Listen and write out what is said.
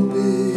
be.